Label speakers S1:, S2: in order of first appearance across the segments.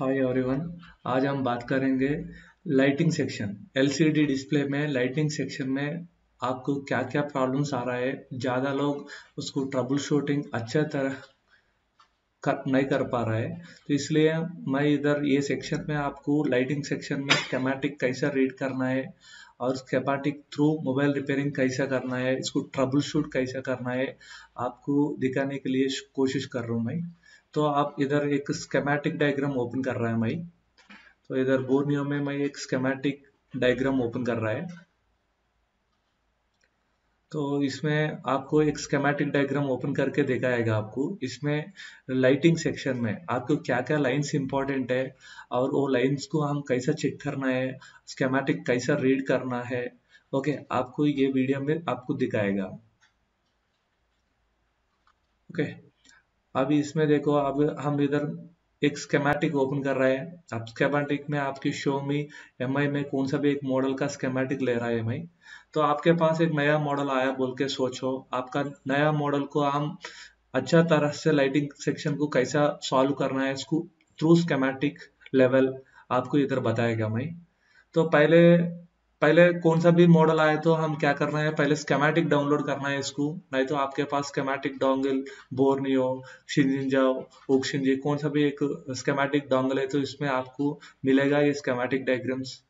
S1: Hi everyone आज हम बात करेंगे लाइटिंग सेक्शन एलसीडी डिस्प्ले में लाइटिंग सेक्शन में आपको क्या क्या प्रॉब्लम्स आ रहा है? ज़्यादा लोग उसको ट्रबल शूटिंग अच्छा तरह कर, नहीं कर पा रहा है। तो इसलिए मैं इधर ये सेक्शन में आपको लाइटिंग सेक्शन में स्केमेटिक कैसा रीड करना है और स्केमेटिक थ्रू मोबाइल रिपेयरिंग कैसा करना है इसको ट्रबल शूट कैसा करना है आपको दिखाने के लिए कोशिश कर रहा हूँ मैं। तो आप इधर एक स्केमेटिक डायग्राम ओपन कर रहा है मैं तो इधर बोर्नियो में मैं एक स्केमेटिक डायग्राम ओपन कर रहा है। तो इसमें आपको एक स्केमेटिक डायग्राम ओपन करके दिखाएगा आपको। इसमें लाइटिंग सेक्शन में आपको क्या क्या लाइंस इंपॉर्टेंट है और वो लाइंस को हम कैसा चेक करना है स्केमेटिक कैसा रीड करना है। ओके आपको ये वीडियो में आपको दिखाएगा। ओके अभी इसमें देखो, अब हम इधर एक स्केमेटिक ओपन कर रहे हैं। अब स्केमेटिक में आपकी शो में एमआई में कौन सा भी एक मॉडल का स्केमेटिक ले रहा है एमआई तो आपके पास एक नया मॉडल आया, बोल के सोचो। आपका नया मॉडल को हम अच्छा तरह से लाइटिंग सेक्शन को कैसा सॉल्व करना है, इसको थ्रू स्केमेटिक लेवल आपको इधर बताएगा मैं तो पहले पहले कौन सा भी मॉडल आए तो हम क्या करना है? पहले स्केमेटिक डाउनलोड करना है इसको। नहीं तो आपके पास स्केमेटिक डोंगल बोर्नियो शिंजिंजा ओक्शिंजी कौन सा भी एक स्केमेटिक डोंगल है तो इसमें आपको मिलेगा ये स्केमेटिक डायग्राम्स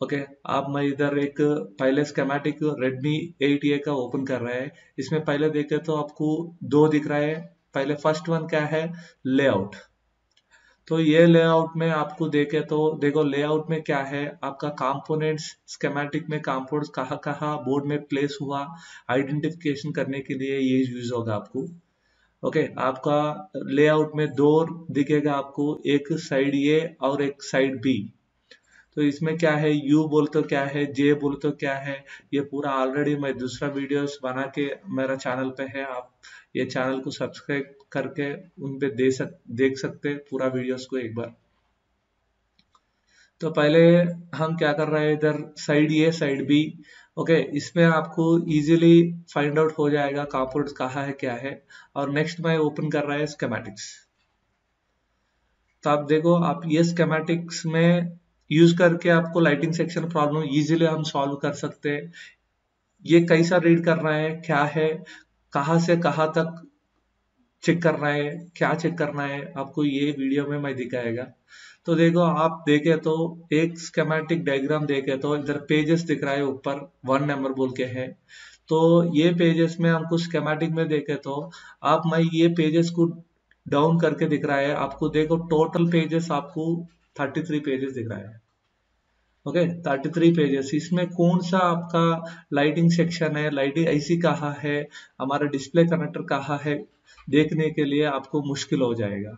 S1: ओके आप मैं इधर एक पहले स्केमेटिक रेडमी 8A का ओपन कर रहा है। इसमें पहले देखे तो आपको दो दिख रहा है। पहले फ़र्स्ट वन क्या है? लेआउट तो ये लेआउट में आपको देखे तो देखो लेआउट में क्या है? आपका कंपोनेंट्स स्केमेटिक में कंपोनेंट्स कहाँ कहाँ बोर्ड में प्लेस हुआ आइडेंटिफिकेशन करने के लिए ये यूज़ होगा आपको। ओके आपका लेआउट में दो दिखेगा आपको, एक साइड ए और एक साइड बी तो इसमें क्या है? यू बोल तो क्या है? जे बोल तो क्या है? ये पूरा ऑलरेडी मैं दूसरा वीडियोस बना के मेरा चैनल पे है, आप ये चैनल को सब्सक्राइब करके उन पे दे सक, देख सकते पूरा वीडियोस को एक बार। तो पहले हम क्या कर रहे हैं इधर side A side B okay इसमें आपको इजीली फाइंड आउट हो जाएगा कंपोनेंट्स कहाँ है, क्या है। और नेक्स्ट मैं ओपन कर रहा है स्केमेटिक्स तो आप देखो, आप ये स्केमेटिक्स में यूज़ करके आपको लाइटिंग सेक्शन प्रॉब्लम इजीली हम सॉल्व कर सकते हैं। ये कैसा रीड कर रहा है, क्या है कहाँ से कहाँ तक चेक करना है, क्या चेक करना है, आपको ये वीडियो में मैं दिखाएगा। तो देखो, आप देखे तो एक स्केमेटिक डायग्राम देखे तो इधर पेजेस दिख रहा है, ऊपर वन नंबर बोल के है। तो ये पेजेस में हमको स्केमेटिक में देखे तो आप, मैं ये पेजेस को डाउन करके दिख रहा है, आपको देखो टोटल पेजेस आपको थर्टी थ्री पेजेस दिख रहा है। ओके थर्टी थ्री पेजेस इसमें कौन सा आपका लाइटिंग सेक्शन है? लाइटिंग ऐसी कहा है? हमारा डिस्प्ले कनेक्टर कहा है? देखने के लिए आपको मुश्किल हो जाएगा।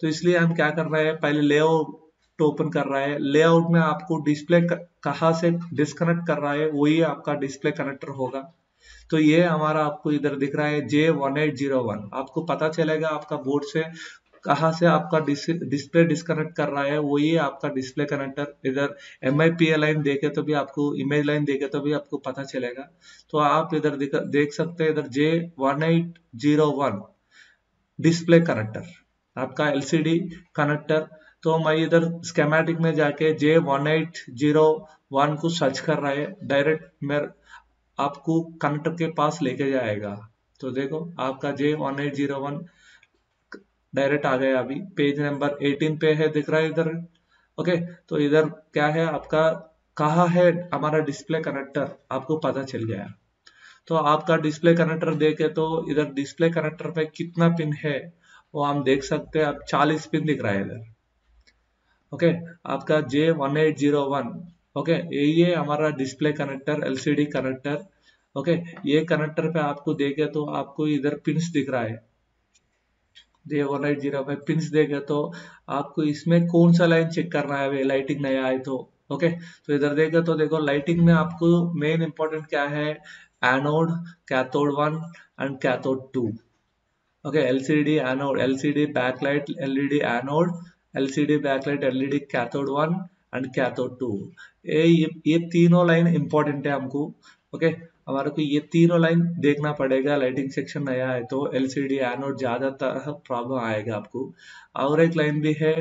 S1: तो इसलिए हम क्या कर रहे हैं? पहले लेआउट ओपन कर रहा है। लेआउट में आपको डिस्प्ले कहाँ से डिस्कनेक्ट कर रहा है, वही आपका डिस्प्ले कनेक्टर होगा। तो ये हमारा आपको इधर दिख रहा है J one eight zero one आपको पता चलेगा आपका बोर्ड से कहाँ से आपका डिस्प्ले डिस्कनेक्ट कर रहा है वही आपका डिस्प्ले कनेक्टर इधर M I P A line देखे तो भी आपको इमेज लाइन देखे तो भी आपको पता चलेगा। तो आप इधर देख सकते हैं इधर J one eight zero one display connector आपका एलसीडी कनेक्टर तो मैं इधर स्केमेटिक में जाके J one eight zero one को सर्च कर रहा है। डायरेक्ट मेरे, आपको कनेक्टर के पास लेके जाएगा। तो देखो, आपका J one eight zero one direct आ गया अभी। पेज नंबर 18 पे है, दिख रहा है इधर। ओके तो इधर क्या है आपका? कहा है हमारा डिस्प्ले कनेक्टर? आपको पता चल गया। तो आपका डिस्प्ले कनेक्टर देखे तो इधर डिस्प्ले कनेक्टर पे कितना पिन है, वो हम देख सकते हैं। अब 40 पिन दिख रहा है इधर। ओके, आपका J one eight zero one. Okay है हमारा display connector, LCD connector. Okay, ये कनेक्टर पे आपको देखे तो आपको इधर पिन दिख रहा है। वन एट ज़ीरो पिंस देखे तो आपको इसमें कौन सा लाइन चेक करना है लाइटिंग नया आए तो ओके तो इधर देखे तो देखो लाइटिंग में आपको मेन इंपॉर्टेंट क्या है? Anode cathode one and cathode two okay LCD anode LCD backlight LED anode LCD backlight LED cathode one and cathode two ये ये तीनों लाइन इंपॉर्टेंट है हमको ओके हमारे को ये तीनों लाइन देखना पड़ेगा लाइटिंग सेक्शन नया है तो एलसीडी एनोड ज़्यादातर प्रॉब्लम आएगा आपको। और एक लाइन भी है,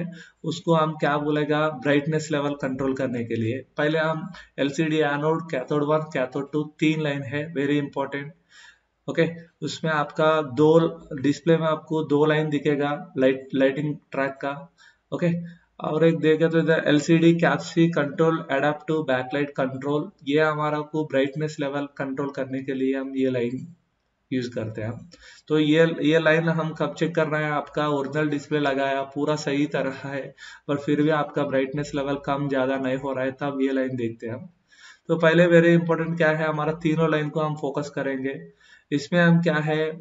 S1: उसको हम क्या बोलेगा ब्राइटनेस लेवल कंट्रोल करने के लिए। पहले हम LCD anode cathode one cathode two तीन लाइन है वेरी इंपॉर्टेंट ओके उसमें आपका दो डिस्प्ले में आपको दो लाइन दिखेगा लाइट लाइटिंग ट्रैक का। ओके और एक देखे तो इधर एलसीडी कैप्सी कंट्रोल एडेप्टिव बैकलाइट कंट्रोल ये हमारा को ब्राइटनेस लेवल कंट्रोल करने के लिए हम ये लाइन यूज़ करते हैं। तो ये ये लाइन हम कब चेक कर रहे हैं? आपका ओरिजिनल डिस्प्ले लगाया पूरा सही तरह है, पर फिर भी आपका ब्राइटनेस लेवल कम ज़्यादा नहीं हो रहा है, तब ये लाइन देखते हैं हम। तो पहले वेरी इंपॉर्टेंट क्या है? हमारा तीनों लाइन को हम फोकस करेंगे। इसमें हम क्या है?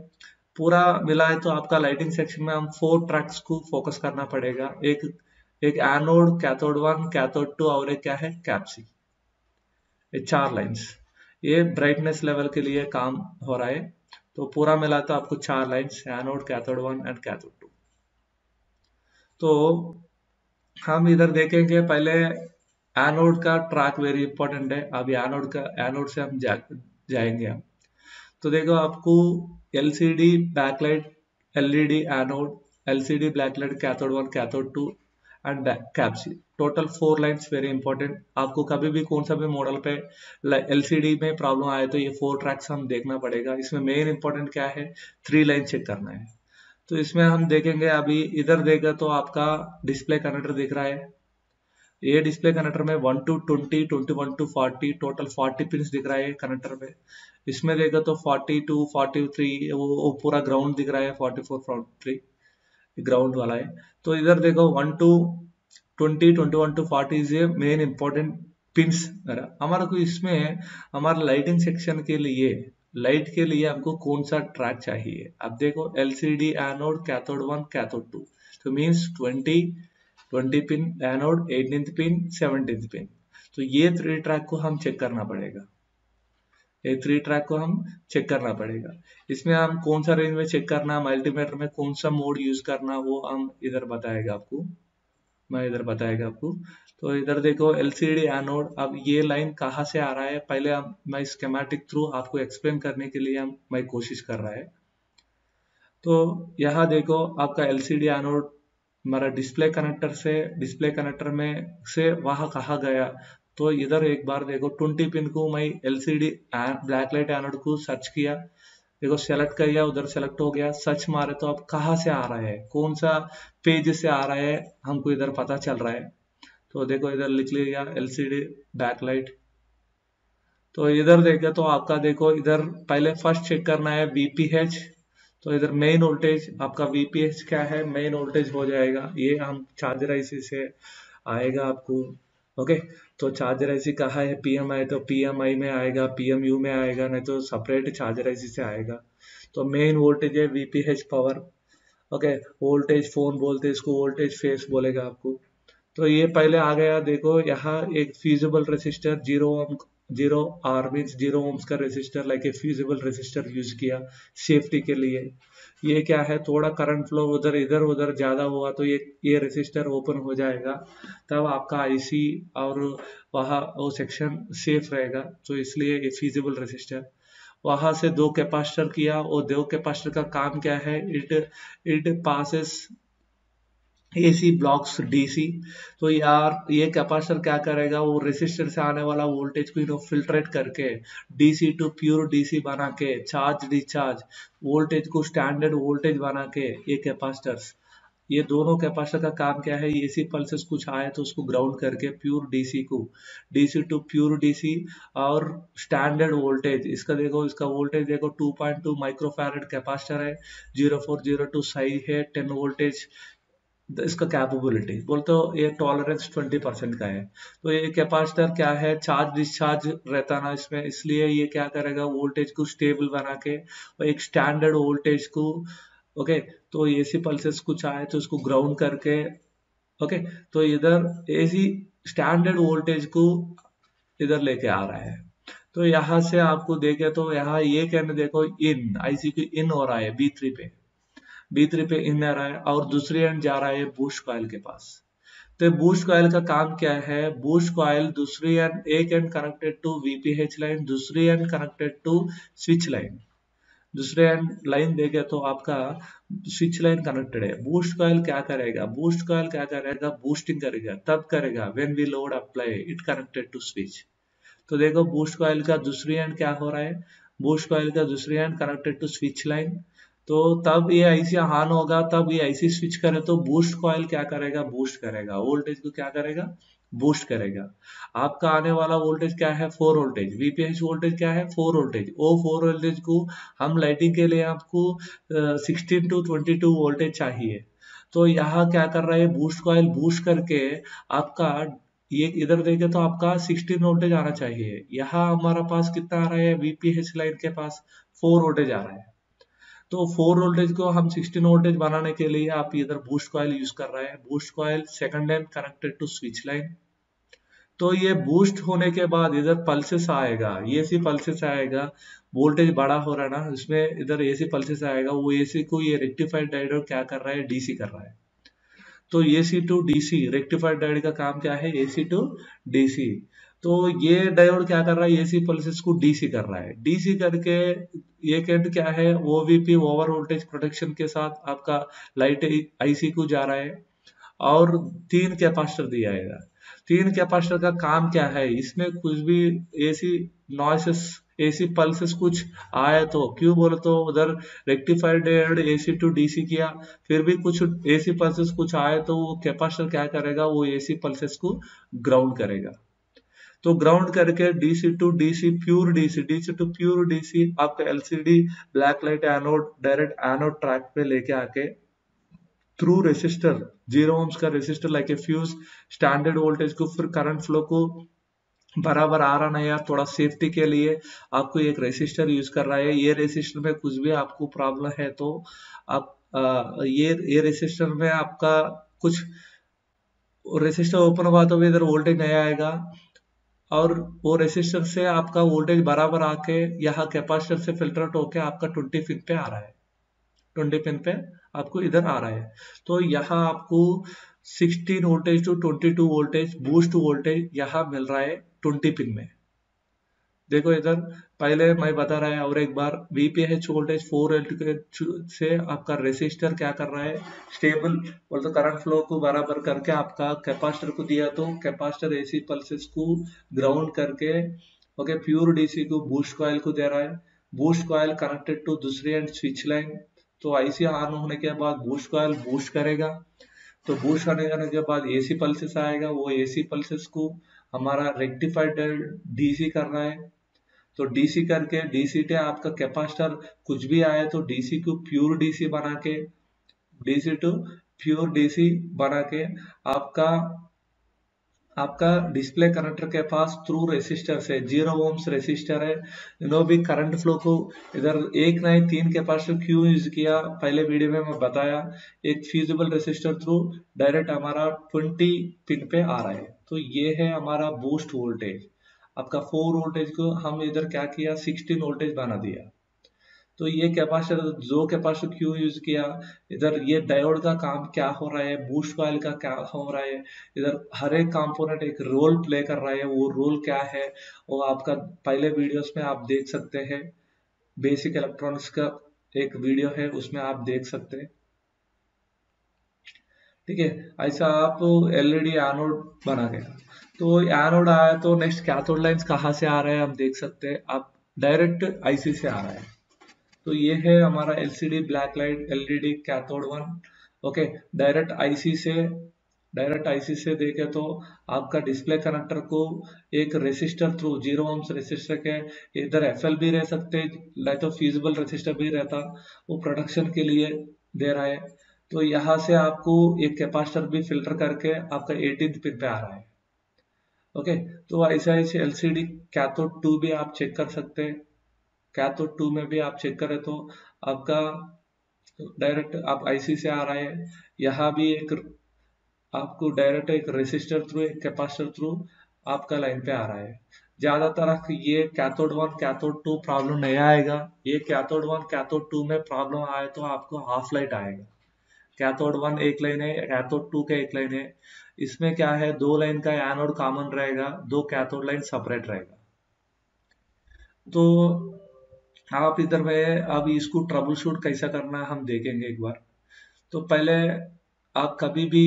S1: पूरा मिला है तो आपका लाइटिंग सेक्शन में हम फोर ट्रैक्स को फोकस करना पड़ेगा। एक एक anode cathode one cathode two और एक क्या है? कैप्सी ये चार लाइंस ये ब्राइटनेस लेवल के लिए काम हो रहा है। तो पूरा मिला तो आपको चार lines anode cathode one and cathode two तो हम इधर देखेंगे पहले एनोड का ट्रैक वेरी इंपॉर्टेंट है। अभी एनोड का एनोड से हम जा, जाएँगे हम। तो देखो आपको LCD backlight LED anode LCD blacklight cathode one cathode two and Capsey total four lines very important आपको कभी भी कौन सा भी मॉडल पे एलसीडी में प्रॉब्लम आए तो ये फोर ट्रैक्स हम देखना पड़ेगा। इसमें मेन इंपॉर्टेंट क्या है? थ्री लाइन चेक करना है। तो इसमें हम देखेंगे अभी इधर देगा तो आपका डिस्प्ले कनेक्टर दिख रहा है। ये डिस्प्ले कनेक्टर में one two twenty twenty one two forty total forty pin दिख रहा है कनेक्टर में। इसमें देखा तो फोर्टी टू फोर्टी थ्री वो पूरा ग्राउंड दिख रहा है forty four forty three ground वाला है। तो इधर देखो one two twenty twenty one two forty a main important pins हमारा को इसमें, हमारा लाइटिंग सेक्शन के लिए लाइट के लिए हमको कौन सा ट्रैक चाहिए? अब देखो LCD anode cathode one cathode two तो means twenty twenty pin anode eighteen pin seventeen pin तो ये थ्री ट्रैक को हम चेक करना पड़ेगा। ये थ्री ट्रैक को हम चेक करना पड़ेगा। इसमें हम कौन सा रेंज में चेक करना मल्टीमीटर में कौन सा मोड यूज़ करना, वो हम इधर बताएगा आपको। मैं इधर बताएगा आपको। तो इधर देखो एलसीडी एनोड अब ये लाइन कहाँ से आ रहा है? पहले हम, मैं स्केमेटिक थ्रू आपको एक्सप्लेन करने के लिए हम, मैं कोशिश कर रहा है। तो यहाँ देखो, आपका एलसीडी एनोड हमारा डिस्प्ले कनेक्टर से डिस्प्ले कनेक्टर में से वहाँ कहा गया? तो इधर एक बार देखो ट्वेंटी पिन को मैं एलसीडी ब्लैक लाइट एनोड को सर्च किया। देखो सेलेक्ट किया उधर सेलेक्ट हो गया। सर्च मारे तो अब कहाँ से आ रहा है? कौन सा पेज से आ रहा है? हमको इधर पता चल रहा है। तो देखो, इधर लिख लिया एल सी एलसीडी बैकलाइट तो इधर देखे तो आपका देखो, इधर पहले फ़र्स्ट चेक करना है बीपीएच तो इधर मेन वोल्टेज आपका वीपीएच क्या है? मेन वोल्टेज हो जाएगा। ये हम चार्जर ऐसी से आएगा आपको। ओके तो चार्जर ऐसी कहा है? पीएमआई तो पीएमआई में आएगा पीएमयू में आएगा, नहीं तो सेपरेट चार्जर ऐसी से आएगा। तो मेन वोल्टेज है VPH power okay voltage phone बोलते इसको वोल्टेज फेस बोलेगा आपको। तो ये पहले आ गया, देखो, यहाँ एक feasible resistor zero zero R mean zero ohms का resistor like a fusible resistor use किया सेफ्टी के लिए। ये क्या है? थोड़ा करंट फ्लो उधर, इधर, उधर ज़्यादा हुआ तो ये ये रेसिस्टर ओपन हो जाएगा। तब आपका आईसी और वहाँ वो सेक्शन सेफ़ रहेगा तो इसलिए ये फिजिबल रेसिस्टर वहाँ से दो कैपेसिटर किया, और दो कैपेसिटर का काम क्या है? It it passes AC blocks DC तो यार, ये कैपेसिटर क्या करेगा? वो रेसिस्टर से आने वाला वोल्टेज को फिल्ट्रेट करके डीसी टू प्योर डीसी बना के चार्ज डिस्चार्ज वोल्टेज को स्टैंडर्ड वोल्टेज बना के ये कैपेसिटर्स ये दोनों कैपेसिटर का काम क्या है? एसी पल्सेस कुछ आए तो उसको ग्राउंड करके प्योर डीसी को डीसी टू प्योर डीसी और स्टैंडर्ड वोल्टेज इसका देखो, इसका वोल्टेज देखो 2.2 माइक्रोफैरेड कैपेसिटर है 0402 साइज़ है 10 वोल्टेज इसका कैपेबिलिटी बोलते हो, ये टॉलरेंस 20 परसेंट का है। तो ये कैपेसिटर क्या है? चार्ज डिस्चार्ज रहता ना इसमें। इसलिए ये क्या करेगा? वोल्टेज को स्टेबल बना के और एक स्टैंडर्ड वोल्टेज को ओके तो एसी पल्सेस कुछ आए तो उसको ग्राउंड करके ओके तो इधर एसी स्टैंडर्ड वोल्टेज को इधर लेके आ रहा है। तो यहाँ से आपको देखे तो यहाँ ये कहने देखो, इन आईसी की इन हो रहा है बी थ्री पे। बी थ्री पे इन आ रहा है और दूसरी एंड जा रहा है बुश कॉयल के पास। तो बूस्ट कॉयल का काम क्या है? बूस्ट कॉयल दूसरी एंड एक end connected to VPH line दूसरी end connected to switch line दूसरे एंड लाइन देखे तो आपका स्विच लाइन कनेक्टेड है। बूस्ट कॉयल क्या करेगा? बूस्ट कॉयल क्या करेगा? बूस्टिंग करेगा। तब करेगा। When we load apply it connected to switch तो देखो बूस्ट कॉयल का दूसरी एंड क्या हो रहा है? बूस्ट कॉयल का दूसरी end connected to switch line तो तब ये आईसी ऑन होगा, तब ये आईसी स्विच करे तो बूस्ट कॉयल क्या करेगा? बूस्ट करेगा। वोल्टेज को क्या करेगा? बूस्ट करेगा। आपका आने वाला वोल्टेज क्या है? फोर वोल्टेज वीपीएच वोल्टेज क्या है? फोर वोल्टेज वो फोर वोल्टेज को हम लाइटिंग के लिए आपको sixteen to twenty two voltage चाहिए। तो यहाँ क्या कर रहा है? बूस्ट कॉयल बूस्ट करके आपका, ये इधर देखे तो आपका 16 वोल्टेज आना चाहिए। यहाँ हमारा पास कितना आ रहा है? वीपीएच लाइन के पास फोर वोल्टेज आ रहा है। तो फोर वोल्टेज को हम 16 वोल्टेज बनाने के लिए आप इधर बूस्ट कॉयल यूज़ कर रहे हैं। Boost coil second end connected to switch line तो ये बूस्ट होने के बाद इधर पल्सेस आएगा। ये सी पल्सेस आएगा। वोल्टेज बड़ा हो रहा है ना, इसमें इधर एसी पल्सेस आएगा। वो एसी को ये रेक्टिफाइड डायोड क्या कर रहा है? डीसी कर रहा है। तो AC to DC rectified diode का काम क्या है? ए सी टू डीसी तो ये डायोड क्या कर रहा है? एसी पल्सेस को डीसी कर रहा है। डीसी करके एक एंड क्या है? ओवीपी ओवर वोल्टेज प्रोटेक्शन के साथ आपका लाइट आईसी को जा रहा है और तीन कैपेसिटर दिया है तीन कैपेसिटर का काम क्या है? इसमें कुछ भी एसी नॉइसेस एसी पल्सेस कुछ आए तो क्यों बोले तो उधर रेक्टिफाइड एसी टू डीसी किया, फिर भी कुछ एसी पल्सेस कुछ आए तो वो कैपेसिटर क्या करेगा? वो एसी पल्सेस को ग्राउंड करेगा। तो ग्राउंड करके DC to DC pure DC DC to pure DC आपका LCD black light anode direct anode track पे लेके आके थ्रू रेसिस्टर ज़ीरो ओम्स का resistor like a fuse standard voltage को, फिर करंट फ्लो को बराबर आ रहा नहीं यार थोड़ा सेफ्टी के लिए आपको एक रेसिस्टर यूज़ कर रहा है। ये रेसिस्टर में कुछ भी आपको प्रॉब्लम है तो आप ये ये रेसिस्टर में आपका कुछ रेसिस्टर ओपन हुआ तो भी इधर वोल्टेज नहीं आएगा। और वो रेसिस्टर से आपका वोल्टेज बराबर आके यहाँ कैपेसिटर से फ़िल्टर होके आपका ट्वेंटी पिन पे आ रहा है। ट्वेंटी पिन पे आपको इधर आ रहा है। तो यहाँ आपको 16 voltage to 22 voltage boost voltage यहाँ मिल रहा है ट्वेंटी पिन में। देखो इधर, पहले मैं बता रहा है, और एक बार वीपीएच वोल्टेज फोर एल से आपका रेसिस्टर क्या कर रहा है? स्टेबल बोलते करंट फ्लो को बराबर करके आपका कैपेसिटर को दिया तो कैपेसिटर एसी पल्सेस को ग्राउंड करके ओके प्योर डीसी को बूस्ट कॉयल को दे रहा है। बूस्ट कॉयल कनेक्टेड टू दूसरी एंड स्विच लाइन तो आईसी ऑन होने के बाद बूस्ट कॉयल बूस्ट करेगा। तो बूस्ट करने के बाद एसी पल्सेस आएगा, वो एसी पल्सेस को हमारा रेक्टिफाइड डीसी कर रहा है। तो डीसी करके डीसी टे आपका कैपेसिटर कुछ भी आए तो डीसी को प्योर डीसी बना के डीसी टू प्योर डीसी बना के आपका आपका डिस्प्ले कनेक्टर के पास थ्रू रेसिस्टर से ज़ीरो ओम्स रेसिस्टर है इन्हों भी करंट फ्लो को इधर एक नहीं तीन कैपेसिटर क्यों यूज़ किया, पहले वीडियो में मैं बताया, एक फ्यूजिबल रेसिस्टर थ्रू डायरेक्ट हमारा 20 पिन पे आ रहा है। तो ये है हमारा बूस्ट वोल्टेज आपका फोर वोल्टेज को हम इधर क्या किया? सिक्सटीन वोल्टेज बना दिया। तो ये कैपेसिटर, जो कैपेसिटर क्यों यूज़ किया? इधर ये डायोड का काम क्या हो रहा है? बूस्ट कॉइल का क्या हो रहा है? इधर हर एक कंपोनेंट एक रोल प्ले कर रहा है। वो रोल क्या है? वो आपका पहले वीडियोस में आप देख सकते हैं। बेसिक इलेक्ट्रॉनिक्स का एक वीडियो है, उसमें आप देख सकते हैं। ठीक है? ऐसा आप एलईडी एनोड बना गया तो एनोड आया तो नेक्स्ट कैथोड लाइंस कहाँ से आ रहे हैं हम देख सकते हैं। आप डायरेक्ट आईसी से आ रहा है। तो ये है हमारा LCD black light LED cathode one okay direct IC से डायरेक्ट आईसी से देखे तो आपका डिस्प्ले कनेक्टर को एक resistor through zero ohms resistor के इधर एफएल भी रह सकते नहीं तो फिजिबल रेसिस्टर भी रहता, वो प्रोडक्शन के लिए दे रहा है। तो यहाँ से आपको एक कैपेसिटर भी फ़िल्टर करके आपका एटीन पिन पे आ रहा है। ओके? तो ऐसा ऐसे एलसीडी कैथोड टू भी आप चेक कर सकते हैं। कैथोड टू में भी आप चेक करें तो आपका डायरेक्ट आप आईसी से आ रहा है। यहाँ भी एक आपको डायरेक्ट एक रेसिस्टर थ्रू एक कैपेसिटर थ्रू आपका लाइन पे आ रहा है। ज़्यादातर ये cathode one cathode two problem नहीं आएगा। ये कैथोड वन कैथोड टू में प्रॉब्लम आए तो आपको हाफ़ लाइट आएगा। कैथोड वन एक लाइन है कैथोड टू का एक लाइन है। इसमें क्या है? दो लाइन का एनोड कॉमन रहेगा, दो कैथोड लाइन सेपरेट रहेगा। तो आप इधर में, अब इसको ट्रबल शूट कैसा करना है हम देखेंगे एक बार। तो पहले आप कभी भी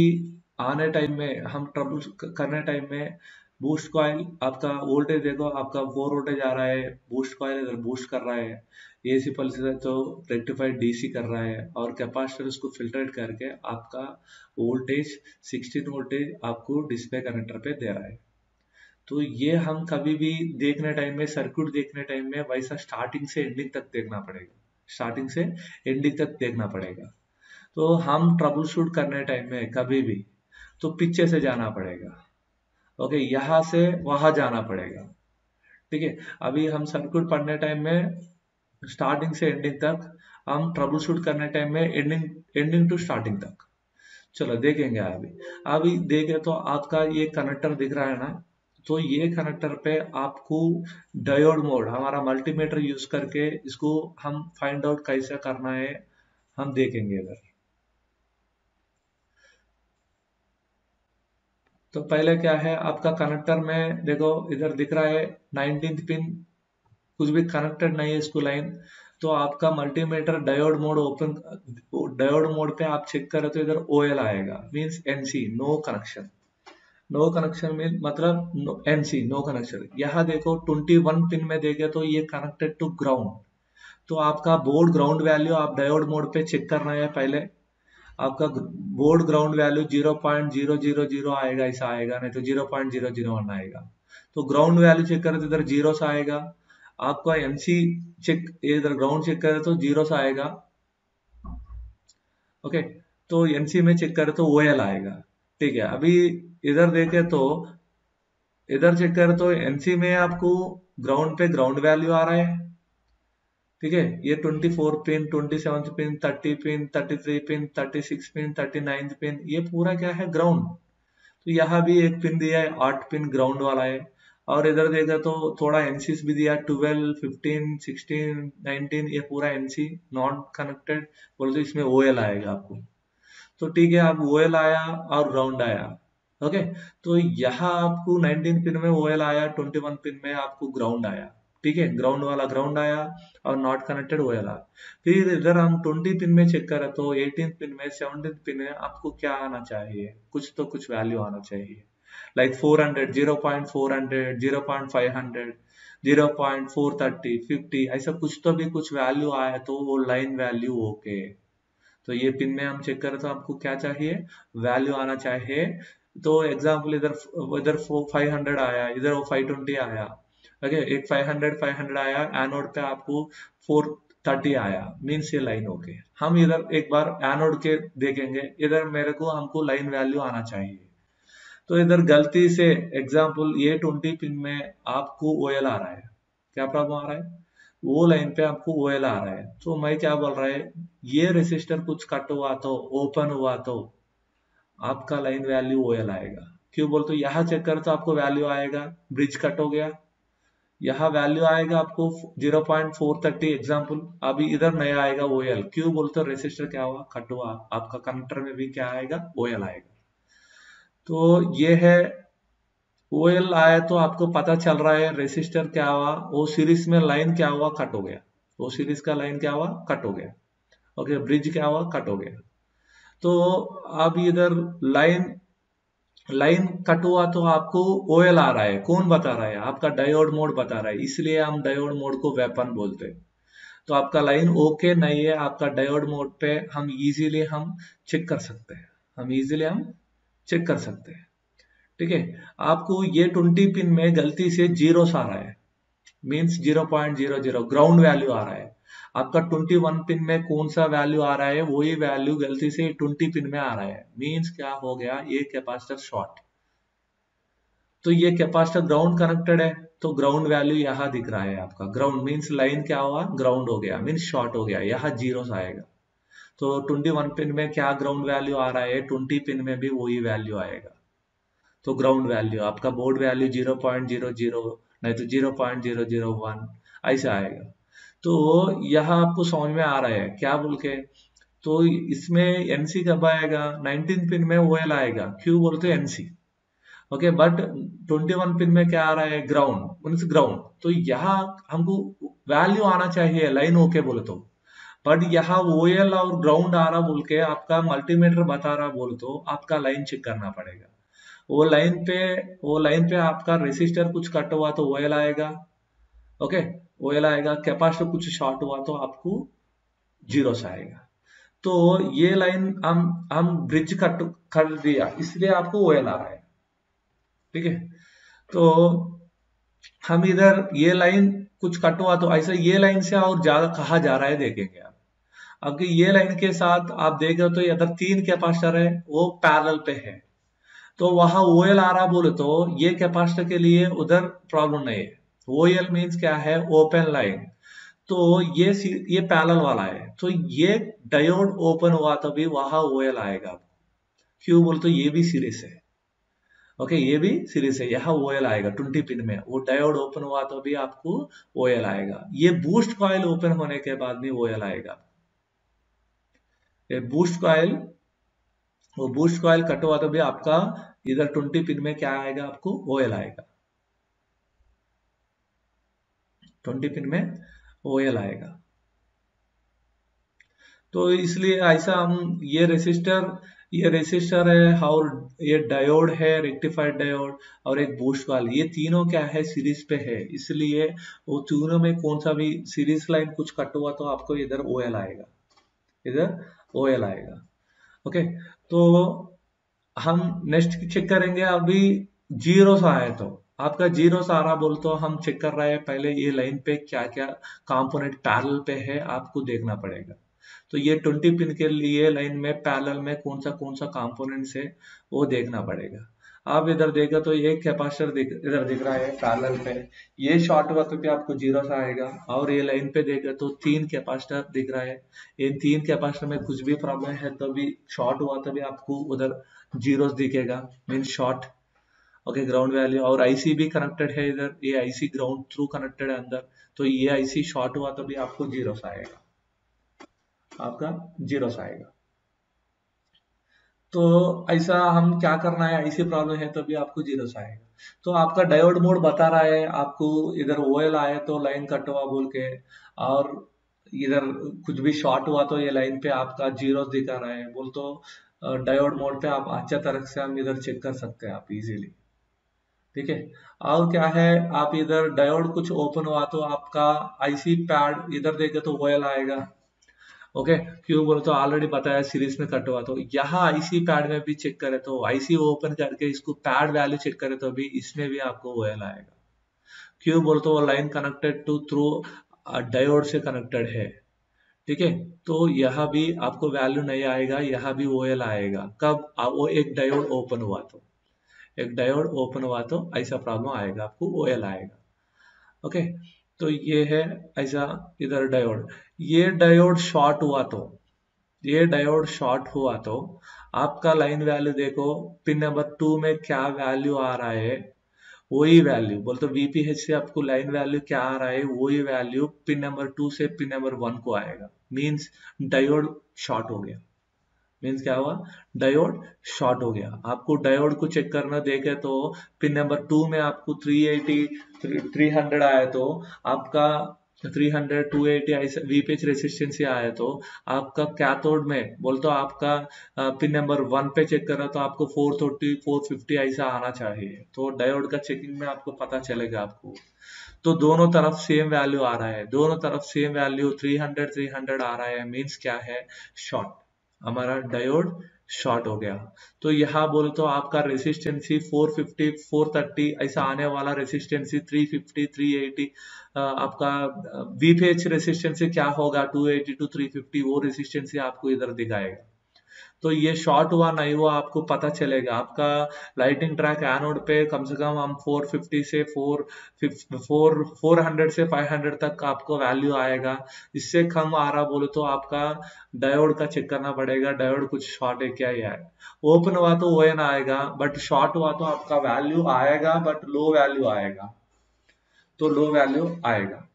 S1: आने टाइम में, हम ट्रबल करने टाइम में बूस्ट कॉइल आपका वोल्टेज देखो, आपका फोर वोल्टेज आ रहा है बूस्ट कॉइल इधर बूस्ट कर रहा है एसी पल्स तो रेक्टिफाइड डीसी कर रहा है और कैपेसिटर उसको फिल्टरेट करके आपका वोल्टेज 16 वोल्टेज आपको डिस्प्ले कनेक्टर पे दे रहा है। तो ये हम कभी भी देखने टाइम में सर्किट देखने टाइम में वैसा स्टार्टिंग से एंडिंग तक देखना पड़ेगा। स्टार्टिंग से एंडिंग तक देखना पड़ेगा। तो हम ट्रबल शूट करने टाइम में कभी भी तो पीछे से जाना पड़ेगा। ओके यहाँ से वहाँ जाना पड़ेगा। ठीक है? अभी हम सर्किट पढ़ने टाइम में स्टार्टिंग से एंडिंग तक, हम ट्रबल शूट करने टाइम में एंडिंग एंडिंग टू स्टार्टिंग तक। चलो, देखेंगे अभी। अभी देखे तो आपका ये कनेक्टर दिख रहा है ना? तो ये कनेक्टर पे आपको डायोड मोड हमारा मल्टीमीटर यूज़ करके इसको हम फाइंड आउट कैसे करना है, हम देखेंगे इधर। तो पहले क्या है, आपका कनेक्टर में देखो, इधर दिख रहा है नाइनटीन पिन कुछ भी कनेक्टेड नहीं है इसको लाइन तो आपका multimeter diode mode open diode mode पे आप चेक करें तो इधर ओएल आएगा means NC no connection no connection mean मतलब एनसी नो कनेक्शन यहाँ देखो 21 पिन में देखे तो ये कनेक्टेड टू ग्राउंड तो आपका बोर्ड ग्राउंड वैल्यू आप डायोड मोड पे चेक करना है पहले. आपका board ground value zero point zero zero zero आएगा, ऐसा आएगा, नहीं तो zero point zero zero one आएगा। तो ग्राउंड वैल्यू चेक करें तो इधर ज़ीरो सा आएगा। आपका एमसी चेक इधर ग्राउंड चेक करें तो ज़ीरो सा आएगा। ओके तो एनसी में चेक करें तो ओएल आएगा। ठीक है, अभी इधर देखे तो इधर चेक करें तो एनसी में आपको ग्राउंड पे ग्राउंड वैल्यू आ रहा है। ठीक है? ये 24 pin 27 pin 30 pin 33 pin 36 pin 39 pin ये पूरा क्या है? ग्राउंड तो यहाँ भी एक पिन दिया है, आठ पिन ग्राउंड वाला है। और इधर देखा तो थोड़ा एनसीस भी दिया 12 15 16 19 ये पूरा एनसी नॉन कनेक्टेड बोले तो इसमें ओएल आएगा आपको। तो ठीक है आप ओएल आया और ग्राउंड आया। ओके तो यहाँ आपको 19 पिन में ओएल आया 21 पिन में आपको ग्राउंड आया। ठीक है ग्राउंड वाला ग्राउंड आया और नॉट कनेक्टेड वो वाला फिर इधर हम ट्वेंटी पिन में चेक करें तो एटीन पिन में सेवनटीन पिन में आपको क्या आना चाहिए? कुछ तो कुछ वैल्यू आना चाहिए। Like four hundred zero point four hundred zero point five hundred zero point four thirty fifty ऐसा कुछ तो भी कुछ वैल्यू आया तो वो लाइन वैल्यू ओके तो ये पिन में हम चेक करें तो आपको क्या चाहिए? वैल्यू आना चाहिए। तो एग्ज़ाम्पल इधर इधर फाइव हंड्रेड आया, इधर वो फाइव ट्वेंटी आया। ओके एक 500 500 आया एनोड पे आपको 430 आया। मीन्स ये लाइन ओके हम इधर एक बार एनोड के देखेंगे। इधर मेरे को हमको लाइन वैल्यू आना चाहिए। तो इधर गलती से एग्ज़ाम्पल ये ट्वेंटी पिन में आपको ओएल आ रहा है। क्या प्रॉब्लम आ रहा है? वो लाइन पे आपको ओएल आ रहा है। तो मैं क्या बोल रहा है? ये रेसिस्टर कुछ कट हुआ तो ओपन हुआ तो आपका लाइन वैल्यू ओएल आएगा। क्यों बोल तो यहाँ चेक कर तो आपको वैल्यू आएगा। ब्रिज कट हो गया। यहाँ वैल्यू आएगा आपको 0.430 एग्ज़ाम्पल अभी इधर नया आएगा ओ एल क्यों बोलते हो? रेसिस्टर क्या हुआ? कट हुआ आपका कनेक्टर में भी क्या आएगा? ओ एल आएगा। तो ये है ओ एल आया तो आपको पता चल रहा है रेसिस्टर क्या हुआ? वो सीरीज़ में लाइन क्या हुआ? कट हो गया। वो सीरीज़ का लाइन क्या हुआ? कट हो गया। ओके ब्रिज क्या हुआ? कट हो गया। तो अब इधर लाइन लाइन कट हुआ तो आपको ओएल आ रहा है। कौन बता रहा है? आपका डायोड मोड बता रहा है। इसलिए हम डायोड मोड को वेपन बोलते हैं। तो आपका लाइन ओके नहीं है, आपका डायोड मोड पे हम इजीली हम चेक कर सकते हैं। हम इजीली हम चेक कर सकते हैं। ठीक है? आपको ये ट्वेंटी पिन में गलती से ज़ीरो आ रहा है। Means zero point zero zero ground value आ रहा है। आपका 21 पिन में कौन सा वैल्यू आ रहा है वही वैल्यू गलती से 20 पिन में आ रहा है। मींस क्या हो गया, ये कैपेसिटर शॉर्ट तो ये कैपेसिटर ग्राउंड कनेक्टेड है तो ग्राउंड वैल्यू यहाँ दिख रहा है आपका। ग्राउंड मीन्स लाइन क्या हुआ ग्राउंड हो गया मीन्स शॉर्ट हो गया, यहाँ ज़ीरो आएगा। तो 21 पिन में क्या ग्राउंड वैल्यू आ रहा है 20 पिन में भी वही वैल्यू आएगा। तो ग्राउंड वैल्यू आपका board value zero point zero zero नहीं तो zero point zero zero one ऐसा आएगा। तो यह आपको समझ में आ रहा है, क्या बोल के? तो इसमें एनसी कब आएगा? 19 पिन में ओएल आएगा। क्यों बोलते एनसी ओके बट 21 पिन में क्या आ रहा है? ग्राउंड मीन्स ग्राउंड तो यहाँ हमको वैल्यू आना चाहिए लाइन ओके बोले तो। बट यहाँ ओएल और ग्राउंड आ रहा बोल के, आपका मल्टीमीटर बता रहा बोल तो आपका लाइन चेक करना पड़ेगा। वो लाइन पे, वो लाइन पे आपका रेसिस्टर कुछ कट हुआ तो ओएल आएगा। ओके ओएल आएगा कैपेसिटर कुछ शॉर्ट हुआ तो आपको ज़ीरो से आएगा। तो ये लाइन हम हम ब्रिज कट कर दिया, इसलिए आपको ओएल आ रहा है ठीक है? तो हम इधर ये लाइन कुछ कट हुआ तो ऐसा ये लाइन से और ज़्यादा कहा जा रहा है देखेंगे आप। अब ये लाइन के साथ आप देखे तो इधर तीन कैपेसिटर है, वो पैरेलल पे है। तो वहाँ ओएल आ रहा बोले तो ये कैपेसिटर के लिए उधर प्रॉब्लम नहीं है। ओएल मीन्स क्या है? ओपन लाइन तो ये ये पैरेलल वाला है. तो ये डायोड ओपन हुआ तो भी वहाँ ओएल आएगा क्यों बोलते ये भी सीरीज़ है. ओके ये भी सीरीज़ है. यहाँ ओएल आएगा ट्वेंटी पिन में. वो डायोड ओपन हुआ तो भी आपको ओएल आएगा. ये बूस्ट कॉयल ओपन होने के बाद भी ओएल आएगा. ये बूस्ट कॉयल वो बूस्ट कॉयल कट हुआ तो भी आपका इधर ट्वेंटी पिन में क्या आएगा? आपको ओएल आएगा. ट्वेंटी पिन में ओएल आएगा तो इसलिए ऐसा हम ये रेसिस्टर ये रेसिस्टर है और ये डायोड है रेक्टिफाइड डायोड और एक बूस्ट वाल ये तीनों क्या है? सीरीज़ पे है। इसलिए वो तीनों में कौन सा भी सीरीज़ लाइन कुछ कट हुआ तो आपको इधर ओएल आएगा। इधर ओएल आएगा। ओके तो हम नेक्स्ट चेक करेंगे। अभी ज़ीरो सा आए तो। आपका ज़ीरो सा आ रहा बोल तो हम चेक कर रहे हैं, पहले ये लाइन पे क्या क्या कंपोनेंट पैरल पे है, आपको देखना पड़ेगा। तो ये ट्वेंटी पिन के लिए लाइन में पैरेलल में कौन सा कौन सा कंपोनेंट्स है, वो देखना पड़ेगा। आप इधर देखा तो एक कैपेसिटर इधर दिख रहा है पैरल पे। ये शॉर्ट हुआ तो भी आपको ज़ीरो सा आएगा, और ये लाइन पे देखा तो तीन कैपेसिटर दिख रहा है। इन तीन कैपेसिटर में कुछ भी प्रॉब्लम है तो भी शॉर्ट हुआ तो भी आपको उधर ज़ीरो दिखेगा mean short okay ground value और आईसी भी कनेक्टेड है इधर. ये आईसी ग्राउंड थ्रू कनेक्टेड है अंदर. तो ये आईसी शॉर्ट हुआ तो भी आपको ज़ीरो आएगा. आपका ज़ीरो आएगा. तो ऐसा हम क्या करना है? ऐसी प्रॉब्लम है तो भी आपको ज़ीरो आएगा. तो आपका डायोड मोड बता रहा है. आपको इधर ओएल आए तो लाइन कट हुआ बोल के. और इधर कुछ भी शॉर्ट हुआ तो ये लाइन पे आपका ज़ीरो दिखा रहा है. बोल तो डायोड मोड पे आप अच्छा तरह से हम इधर चेक कर सकते हैं आप इजीली ठीक है? और क्या है, आप इधर डायोड कुछ ओपन हुआ तो आपका आईसी पैड इधर देखे तो ओएल आएगा। ओके क्यों बोले तो ऑलरेडी बताया सीरीज़ में कट हुआ तो। यहाँ आईसी पैड में भी चेक करे तो आईसी ओपन करके इसको पैड वैल्यू चेक करे तो भी इसमें भी आपको ओएल आएगा। क्यों बोले तो वो line connected to through diode से कनेक्टेड है। ठीक है? तो यह भी आपको वैल्यू नहीं आएगा, यह भी ओएल आएगा। कब? वो एक डायोड ओपन हुआ तो। एक डायोड ओपन हुआ तो ऐसा प्रॉब्लम आएगा, आपको ओएल आएगा। ओके तो ये है ऐसा इधर डायोड ये डायोड शॉर्ट हुआ तो ये डायोड शॉर्ट हुआ तो आपका लाइन वैल्यू देखो पिन नंबर टू में क्या वैल्यू आ रहा है? वही वैल्यू बोलते वीपीएच से आपको लाइन वैल्यू क्या आ रहा है? वही वैल्यू पिन नंबर टू से पिन नंबर वन को आएगा। मींस डायोड शॉर्ट हो गया। मीन्स क्या हुआ? डायोड शॉर्ट हो गया। आपको डायोड को चेक करना, देखे तो पिन नंबर टू में आपको 380 300 आया तो आपका 300 280 ऐसे वीपीएच रेसिस्टेंस आया तो आपका कैथोड में बोल तो आपका पिन नंबर वन पे चेक कर रहा तो आपको 430 450 ऐसा आना चाहिए। तो डायोड का चेकिंग में आपको पता चलेगा आपको। तो दोनों तरफ़ सेम वैल्यू आ रहा है। दोनों तरफ़ सेम वैल्यू 300 300 आ रहा है। मीन्स क्या है? शॉर्ट हमारा डायोड शॉर्ट हो गया। तो यहाँ बोले तो आपका रेसिस्टेंसी 450 430 ऐसा आने वाला रेसिस्टेंसी 350 380 आपका वीपीएच रेसिस्टेंसी क्या होगा? 280 टू 350 वो रेसिस्टेंसी आपको इधर दिखाएगा। तो ये शॉर्ट हुआ, नहीं हुआ, आपको पता चलेगा। आपका लाइटिंग ट्रैक एनोड पे कम से कम हम 450 से 4 4 400 से 500 तक आपको वैल्यू आएगा। इससे कम आ रहा बोले तो आपका डायोड का चेक करना पड़ेगा। डायोड कुछ शॉर्ट है, क्या ही ओपन हुआ तो वो ना आएगा बट शॉर्ट हुआ तो आपका वैल्यू आएगा बट लो वैल्यू आएगा। तो लो वैल्यू आएगा।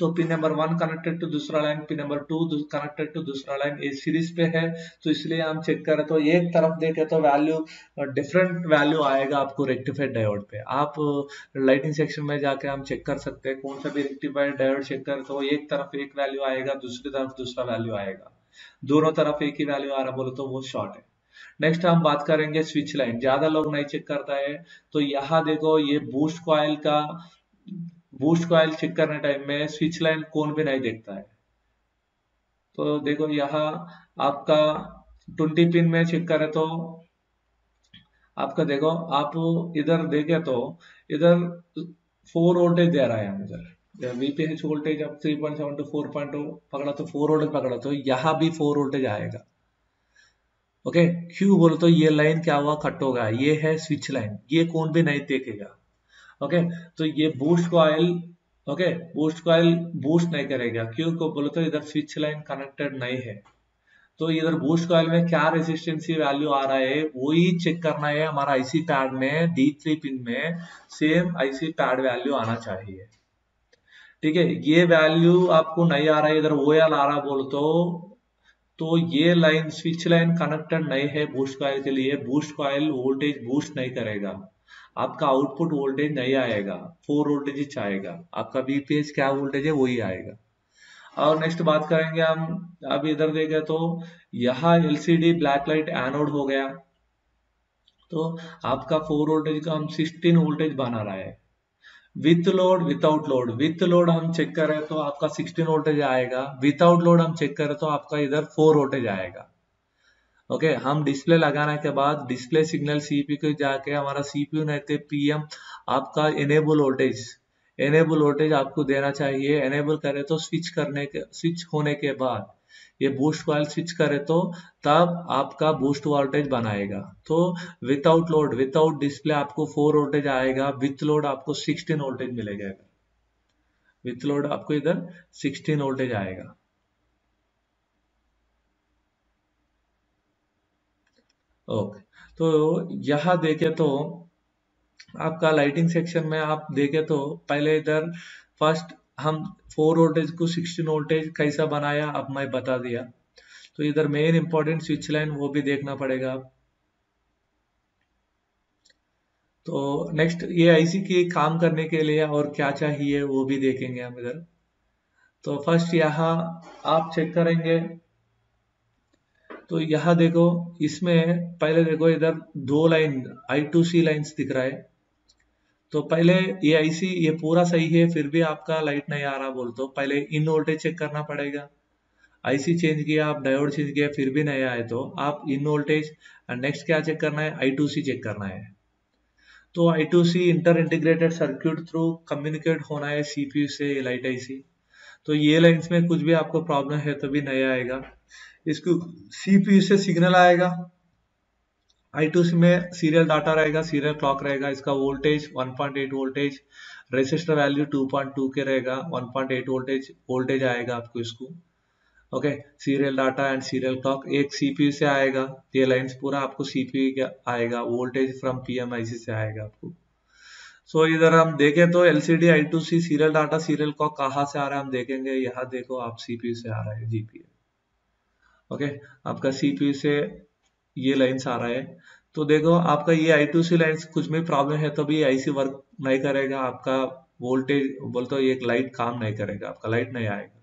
S1: तो pin number one connected to दूसरा line pin number two connected to दूसरा लाइन ए सीरीज़ पे है। तो इसलिए हम चेक करें तो एक तरफ़ देखें तो वैल्यू डिफरेंट वैल्यू आएगा आपको रेक्टिफाइड डायोड पे। आप लाइटिंग सेक्शन में जाके हम चेक कर सकते हैं, कौन सा भी रेक्टिफाइड डायोड चेक करें तो एक तरफ़ एक वैल्यू आएगा, दूसरी तरफ़ दूसरा वैल्यू आएगा। दोनों तरफ़ एक ही वैल्यू आ रहा बोले तो वो शॉर्ट है। नेक्स्ट हम बात करेंगे स्विच लाइन ज़्यादा लोग नहीं चेक करता है। तो यहाँ देखो ये बूस्ट कॉइल का बूस्ट कॉइल चेक करने टाइम में स्विच लाइन कौन भी नहीं देखता है। तो देखो, यहाँ आपका ट्वेंटी पिन में चेक करें तो आपका देखो, आप इधर देखे तो इधर फोर वोल्टेज दे रहा है इधर। VPH voltage point seven two four point two पकड़ा तो फोर वोल्टेज पकड़ा तो यहाँ भी फोर वोल्टेज आएगा। ओके क्यों बोलो तो ये लाइन क्या हुआ? कट होगा ये है स्विच लाइन ये कौन भी नहीं देखेगा। ओके तो ये boost coil okay boost coil boost नहीं करेगा, क्यों? को बोले तो इधर स्विच लाइन कनेक्टेड नहीं है। तो इधर बूस्ट कॉइल में क्या रेसिस्टेंसी वैल्यू आ रहा है? वही चेक करना है हमारा आईसी पैड में डी थ्री पिन में सेम आईसी पैड वैल्यू आना चाहिए। ठीक है? ये वैल्यू आपको नहीं आ रहा है, इधर ओ एल आ रहा बोल तो तो ये लाइन स्विच लाइन कनेक्टेड नहीं है बूस्ट कॉइल के लिए। बूस्ट कॉइल वोल्टेज बूस्ट नहीं करेगा। आपका आउटपुट वोल्टेज नहीं आएगा फोर वोल्टेज आएगा। आपका बीपीएच क्या वोल्टेज है, वही आएगा। और नेक्स्ट बात करेंगे हम, अब इधर देखें तो यहाँ एलसीडी ब्लैक लाइट एनोड हो गया। तो आपका फोर वोल्टेज का हम सिक्सटीन वोल्टेज बना रहा है। With load without load with load हम चेक करें तो आपका सिक्सटीन वोल्टेज आएगा। विदाउट लोड हम चेक करें तो आपका इधर फोर वोल्टेज आएगा। ओके okay, हम डिस्प्ले लगाने के बाद डिस्प्ले सिग्नल सीपी को जाके हमारा सीपीयू नहीं पीएम आपका एनेबल वोल्टेज एनेबल वोल्टेज आपको देना चाहिए। एनेबल करे तो स्विच करने के स्विच होने के बाद ये बूस्ट कॉइल स्विच करे तो तब आपका बूस्ट वोल्टेज बनाएगा। तो विदाउट लोड विदाउट डिस्प्ले आपको फोर वोल्टेज आएगा विथ लोड आपको सिक्सटीन वोल्टेज मिलेगा। विथ लोड आपको इधर सिक्सटीन वोल्टेज आएगा। ओके। तो यहाँ देखे तो आपका लाइटिंग सेक्शन में आप देखे तो पहले इधर फ़र्स्ट हम फोर वोल्टेज को सिक्सटीन वोल्टेज कैसा बनाया, अब मैं बता दिया। तो इधर मेन इंपॉर्टेंट स्विच लाइन वो भी देखना पड़ेगा। तो नेक्स्ट ये आईसी की काम करने के लिए और क्या चाहिए वो भी देखेंगे हम इधर। तो फ़र्स्ट यहाँ आप चेक करेंगे। तो यहाँ देखो, इसमें पहले देखो इधर दो line I two C lines दिख रहा है। तो पहले ये आईसी ये पूरा सही है, फिर भी आपका लाइट नहीं आ रहा बोल तो पहले इन वोल्टेज चेक करना पड़ेगा। आईसी चेंज किया, आप डायोड चेंज किया, फिर भी नहीं आए तो आप इन वोल्टेज नेक्स्ट क्या चेक करना है? आई टू सी चेक करना है। तो I two C inter integrated circuit through communicate होना है सीपीयू से लाइट आईसी तो ये लाइन्स में कुछ भी आपको प्रॉब्लम है तो भी नहीं आएगा। इसको सीपीयू से सिग्नल आएगा। आई टू में सीरियल डाटा रहेगा सीरियल क्लॉक रहेगा इसका वोल्टेज 1.8 वोल्टेज रेसिस्टर वैल्यू 2.2 के रहेगा 1.8 वोल्टेज वोल्टेज आएगा आपको इसको। Okay serial data and serial clock एक सीपीयू से आएगा ये लाइंस पूरा आपको सीपीयू आएगा वोल्टेज फ्रॉम पीएमआईसी से आएगा आपको। सो so, इधर हम देखें तो LCD I two C serial data serial clock कहाँ से आ रहा है हम देखेंगे यहाँ देखो आप सीपीयू से आ रहा है जीपीयू ओके? आपका सीपीयू से ये लाइन्स आ रहा है। तो देखो, आपका ये आई टू सी लाइन्स कुछ भी प्रॉब्लम है तो भी आईसी वर्क नहीं करेगा, आपका वोल्टेज बोलते तो एक लाइट काम नहीं करेगा, आपका लाइट नहीं आएगा।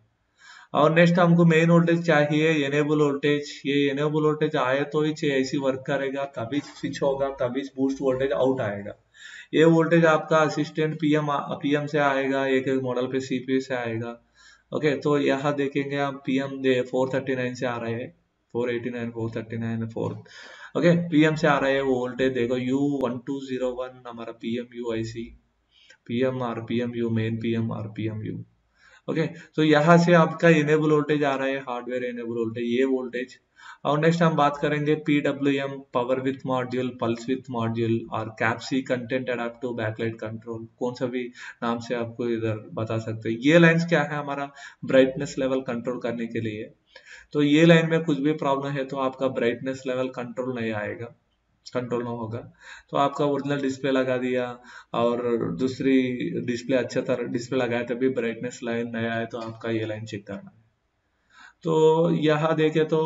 S1: और नेक्स्ट हमको मेन वोल्टेज चाहिए एनेबल वोल्टेज ये एनेबल वोल्टेज आए तो ही आईसी वर्क करेगा, तभी स्विच होगा, तभी बूस्ट वोल्टेज आउट आएगा। ये वोल्टेज आपका असिस्टेंट पीएम पीएम से आएगा, एक एक मॉडल पे सीपीयू से आएगा। ओके तो यहाँ देखेंगे हम पीएम दे 439 से आ रहे हैं। Four eighty nine four thirty nine four okay P M से आ रहा है वोल्टेज देखो U one two zero one हमारा PM U I C P M R P M U main P M R P M U okay तो यहाँ से आपका इनेबल वोल्टेज आ रहा है हार्डवेयर इनेबल वोल्टेज ये वोल्टेज और नेक्स्ट हम बात करेंगे PW power with module pulse with module और कैप्सी कंटेंट अडेप्टिव बैकलाइट कंट्रोल कौन सा भी नाम से आपको इधर बता सकते हैं। ये लाइन्स क्या है हमारा ब्राइटनेस लेवल कंट्रोल करने के लिए? तो ये लाइन में कुछ भी प्रॉब्लम है तो आपका ब्राइटनेस लेवल कंट्रोल नहीं आएगा कंट्रोल ना होगा। तो आपका ओरिजिनल डिस्प्ले लगा दिया और दूसरी डिस्प्ले अच्छा तरह डिस्प्ले लगाया तभी ब्राइटनेस लाइन नया है तो आपका ये लाइन चेक करना है। तो यहाँ देखे तो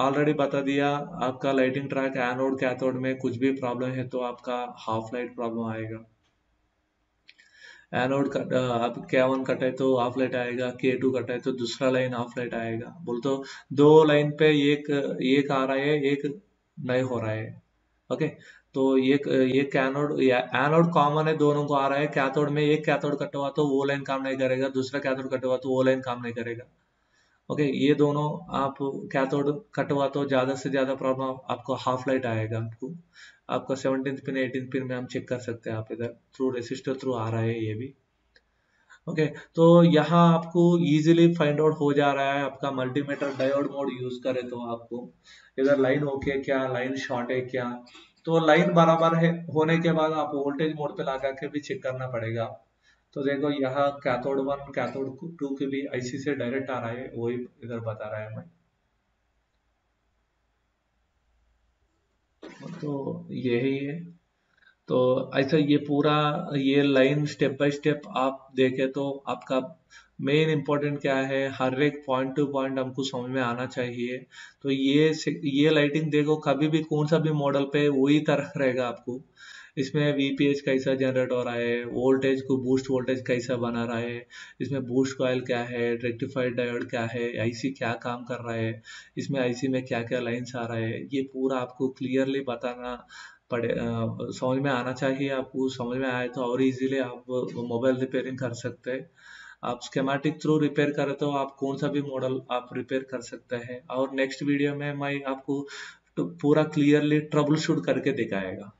S1: ऑलरेडी बता दिया, आपका लाइटिंग ट्रैक एनोड कैथोड में कुछ भी प्रॉब्लम है तो आपका हाफ़ लाइट प्रॉब्लम आएगा। एनोड कट आप के वन कट तो ऑफ़ लाइट आएगा के टू कट तो दूसरा लाइन ऑफ़ लाइट आएगा। बोल तो दो लाइन पे एक एक आ रहा है, एक नहीं हो रहा है। ओके तो एक ये कैनोड एनोड कॉमन है, दोनों को आ रहा है। कैथोड में एक कैथोड कट हुआ तो वो लाइन काम नहीं करेगा, दूसरा कैथोड कट हुआ तो वो लाइन काम नहीं करेगा। ओके ये दोनों आप कैथोड कट हुआ तो ज़्यादा से ज़्यादा प्रॉब्लम आपको हाफ़ लाइट आएगा आपको। आपका सेवनटीन पिन एटीन पिन में हम चेक कर सकते हैं आप इधर थ्रू रेसिस्टर थ्रू आ रहा है ये भी। ओके okay, तो यहाँ आपको इजीली फाइंड आउट हो जा रहा है आपका मल्टीमीटर डायोड मोड यूज़ करे तो आपको। इधर लाइन ओके क्या लाइन शॉर्ट है क्या? तो लाइन बराबर है होने के बाद आप वोल्टेज मोड पे लगा के भी चेक करना पड़ेगा। तो देखो, यहाँ कैथोड वन कैथोड टू के भी आईसी से डायरेक्ट आ रहा है वही इधर बता रहा है हमें। तो यही है तो ऐसा ये पूरा, ये लाइन स्टेप बाय स्टेप आप देखें तो आपका मेन इंपॉर्टेंट क्या है, हर एक पॉइंट टू पॉइंट हमको समझ में आना चाहिए। तो ये ये लाइटिंग देखो, कभी भी कौन सा भी मॉडल पे वही तरह रहेगा आपको। इसमें वीपीएच कैसा जनरेट हो रहा है वोल्टेज को बूस्ट वोल्टेज कैसा बना रहा है, इसमें बूस्ट कॉयल क्या है रेक्टिफाइड डायोड क्या है आईसी क्या काम कर रहा है, इसमें आईसी में क्या क्या लाइन्स आ रहा है, ये पूरा आपको क्लियरली बताना पड़े समझ में आना चाहिए। आपको समझ में आए तो और इजीली आप मोबाइल रिपेयरिंग कर सकते हैं। आप स्केमेटिक थ्रू रिपेयर करें तो आप कौन सा भी मॉडल आप रिपेयर कर सकते हैं। और नेक्स्ट वीडियो में मैं आपको तो पूरा क्लियरली ट्रबल शूट करके दिखाएगा।